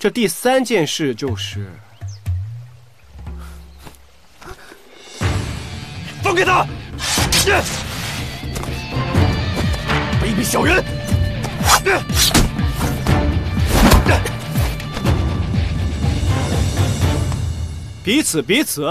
这第三件事就是，放开他！卑鄙小人！彼此彼此。